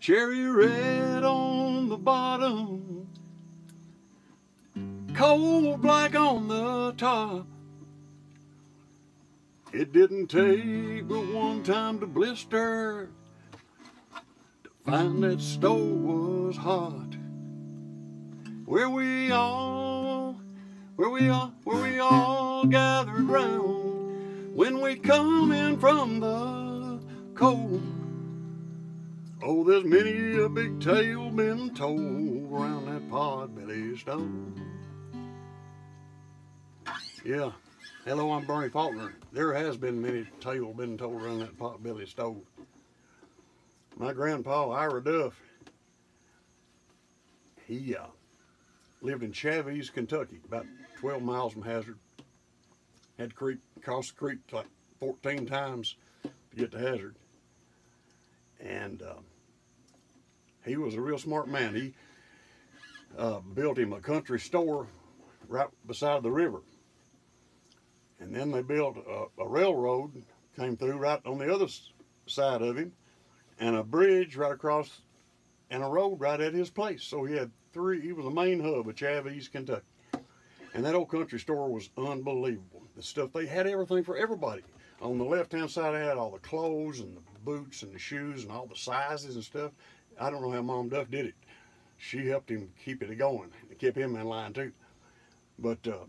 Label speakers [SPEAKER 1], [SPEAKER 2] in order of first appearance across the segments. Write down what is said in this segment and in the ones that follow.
[SPEAKER 1] cherry red on the bottom, cold black on the top. It didn't take but one time to blister to find that stove was hot. Where we all, where we all, where we all gathered round when we come in from the cold. Oh, there's many a big tale been told around that pot-belly stove. Yeah. Hello, I'm Bernie Faulkner. There has been many tale been told around that pot-belly stove. My grandpa, Ira Duff, he uh, lived in Chavies, Kentucky, about 12 miles from Hazard. Had to creek, cross the creek like 14 times to get to Hazard. And uh, he was a real smart man. He uh, built him a country store right beside the river. And then they built a, a railroad, came through right on the other side of him, and a bridge right across, and a road right at his place. So he had three, he was the main hub of Chavies, Kentucky. And that old country store was unbelievable. The stuff, they had everything for everybody. On the left-hand side, they had all the clothes and the boots and the shoes and all the sizes and stuff. I don't know how Mom Duff did it. She helped him keep it going. It kept him in line too. But uh,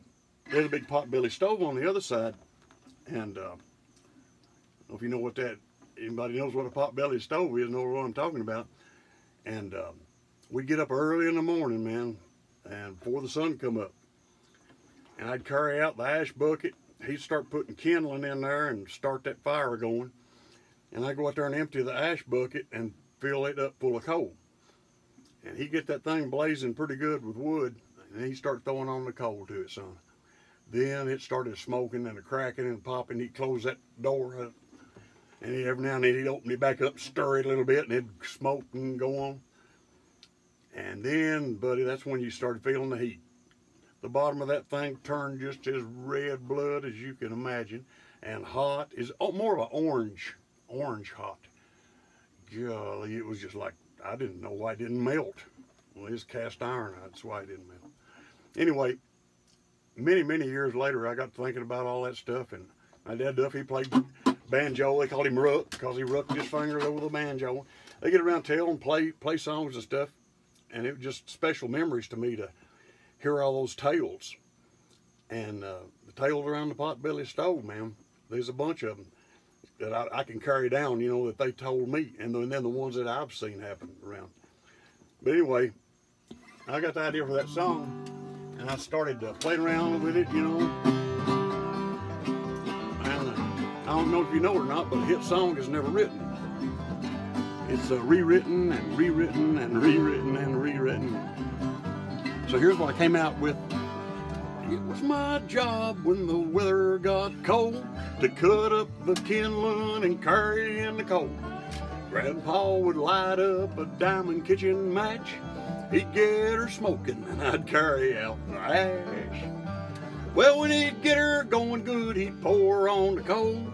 [SPEAKER 1] there's a big pot-belly stove on the other side. And uh, if you know what that, anybody knows what a pot-belly stove is, know what I'm talking about. And uh, we get up early in the morning, man, and before the sun come up. And I'd carry out the ash bucket. He'd start putting kindling in there and start that fire going. And I'd go out there and empty the ash bucket and fill it up full of coal. And he'd get that thing blazing pretty good with wood. And he'd start throwing on the coal to it, son. Then it started smoking and cracking and popping. He'd close that door up. And he, every now and then he'd open it back up, stir it a little bit, and it'd smoke and go on. And then, buddy, that's when you started feeling the heat. The bottom of that thing turned just as red blood as you can imagine. And hot is oh, more of an orange, orange hot. Golly, it was just like, I didn't know why it didn't melt. Well, it's cast iron, that's why it didn't melt. Anyway, many, many years later, I got thinking about all that stuff. And my dad Duffy played banjo. They called him Ruck because he rucked his fingers over the banjo. They get around town and play, play songs and stuff and it was just special memories to me to hear all those tales. And uh, the tales around the potbelly stove, man, there's a bunch of them that I, I, can carry down, you know, that they told me, and then, and then the ones that I've seen happen around. But anyway, I got the idea for that song, and I started uh, playing around with it, you know. And uh, I don't know if you know or not, but a hit song is never written. It's uh, rewritten and rewritten and rewritten and rewritten. So here's what I came out with. It was my job when the weather got cold to cut up the kindling and carry in the coal. Grandpa would light up a diamond kitchen match. He'd get her smoking and I'd carry out the ash. Well, when he'd get her going good, he'd pour on the coal.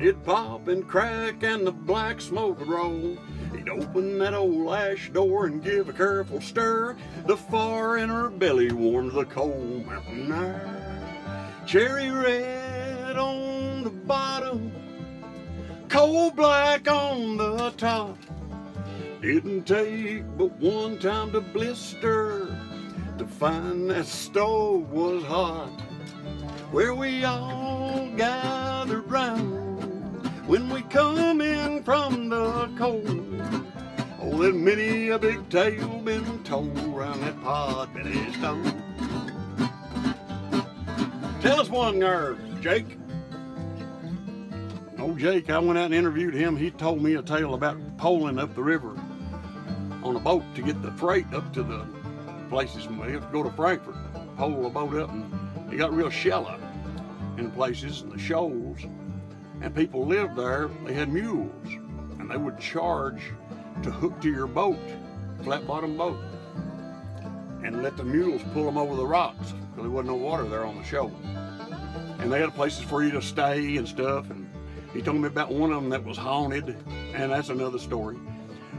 [SPEAKER 1] It'd pop and crack and the black smoke would roll. He'd open that old ash door and give a careful stir. The fire in her belly warmed the cold mountain air. Cherry red on the bottom, coal black on the top. Didn't take but one time to blister to find that stove was hot. Where we all gathered round when we come in from the cold. There's many a big tale been told round that pot-belly stove. Tell us one there, Jake. Oh, Jake, I went out and interviewed him. He told me a tale about poling up the river on a boat to get the freight up to the places. We have to go to Frankfort, pole a boat up, and it got real shallow in places, and the shoals and people lived there, they had mules, and they would charge to hook to your boat, flat bottom boat, and let the mules pull them over the rocks because there wasn't no water there on the shoal. And they had places for you to stay and stuff. And he told me about one of them that was haunted, and that's another story.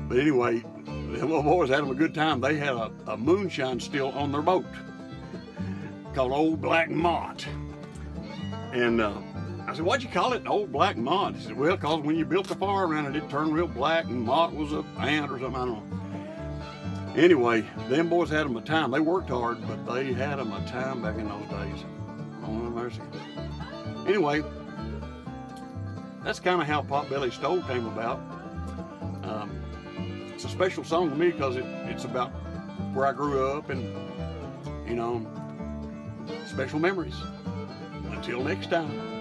[SPEAKER 1] But anyway, the little boys had them a good time. They had a, a moonshine still on their boat called Old Black Mott. And uh, I said, what'd you call it, Old Black moth. He said, well, because when you built the fire around it, it turned real black and moth was a ant or something, I don't know. Anyway, them boys had them a time. They worked hard, but they had them a time back in those days. Oh, mercy. Anyway, that's kind of how Potbelly Stove came about. Um, it's a special song to me because it, it's about where I grew up and, you know, special memories. Until next time.